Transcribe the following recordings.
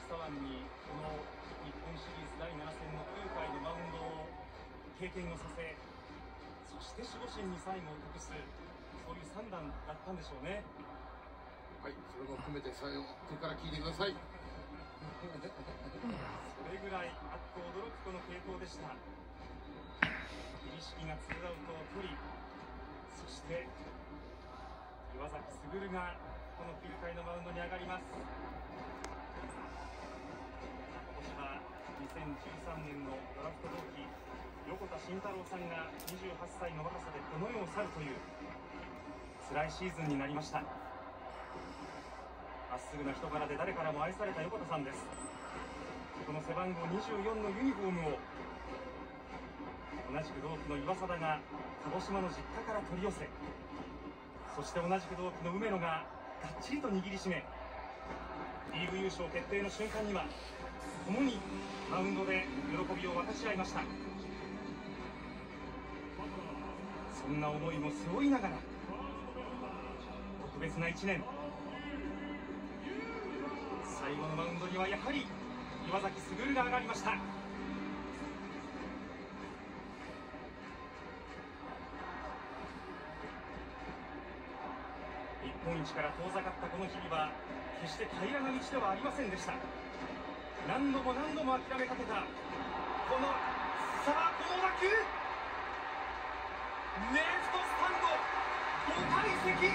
若草湾にこの日本シリーズ第7戦の9回のマウンドを経験をさせ、そして守護神に最後を託す、そういう算段だったんでしょうね。はい、それも含めて最後手から聞いてください。それぐらいあっと驚くこの継投でした。桐敷がツーアウトを取り、そして岩崎優がこの9回のマウンドに上がります。2013年のドラフト同期、横田慎太郎さんが28歳の若さでこの世を去るという辛いシーズンになりました。まっすぐな人柄で誰からも愛された横田さんです。この背番号24のユニフォームを同じく同期の岩貞が鹿児島の実家から取り寄せそして同じく同期の梅野ががっちりと握りしめリーグ優勝決定の瞬間には共にマウンドで喜びを分かち合いました。そんな思いも背負いながら特別な1年。最後のマウンドにはやはり岩崎優が上がりました。日本一から遠ざかったこの日々は決して平らな道ではありませんでした。何度も何度も諦めかけたこのさあこの打球レフトスタンド5階席。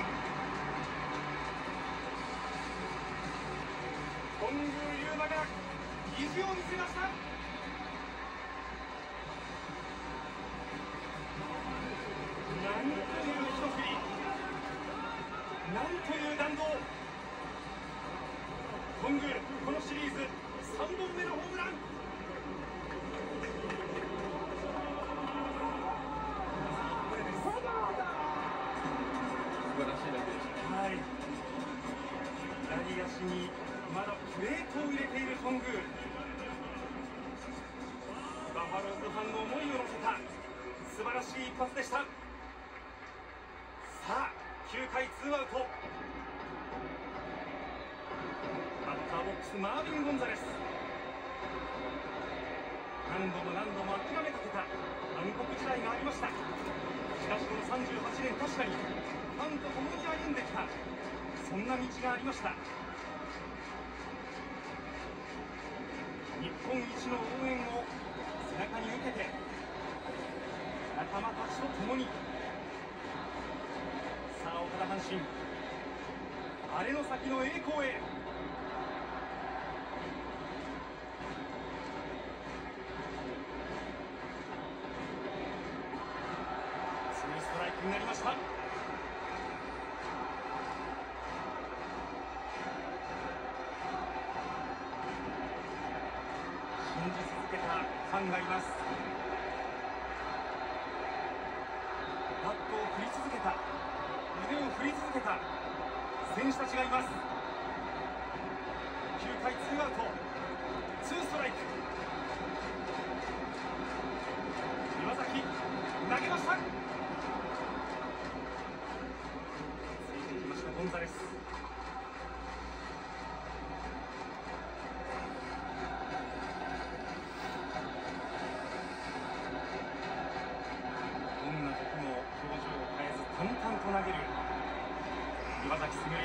本宮優馬が意地を見せました。なんという一振り。なんという弾道。本宮このシリーズ。3本目のホームラン素晴らしいだけでした。はい左足にまだプレートを入れている頓宮バファローズファンの思いを乗せた素晴らしい一発でしたさあ9回ツーアウト、マービン・ゴンザレス。何度も何度も諦めかけた暗黒時代がありました。しかしこの38年確かにファンと共に歩んできた。そんな道がありました。日本一の応援を背中に受けて仲間たちと共に。さあ岡田阪神。あれの先の栄光へツーストライクになりました。信じ続けたファンがいます。バットを振り続けた。腕を振り続けた。選手たちがいます。ンザレスどんな時も表情を変えず淡々と投げる岩崎優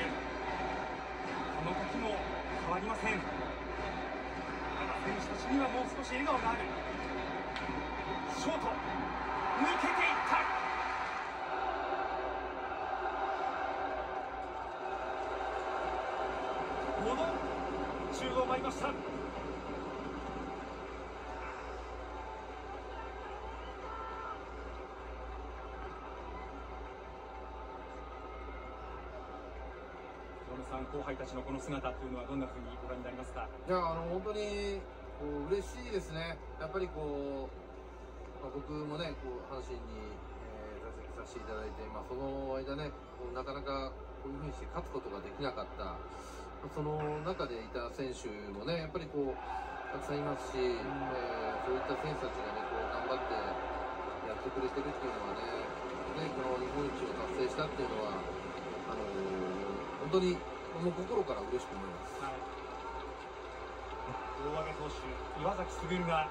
この時も変わりません。ただ選手たちにはもう少し笑顔がある。ショート抜けていった。5度中を舞いましたさん後輩たちのこの姿というのはどんなふうにご覧になりますか？いや、あの、本当に、こう、嬉しいですね。やっぱりこう、まあ、僕もね、こう、阪神に、えー、在籍させていただいて、まあ、その間ね、こうなかなか、こういうふうにして勝つことができなかった、その中でいた選手もね、やっぱりこう、たくさんいますし、えーそういった選手たちがね、こう、頑張ってやってくれてるっていうのはね、ね、この日本一を達成したっていうのは、あのー本当にもう心から嬉しく思います。大上投手岩崎優が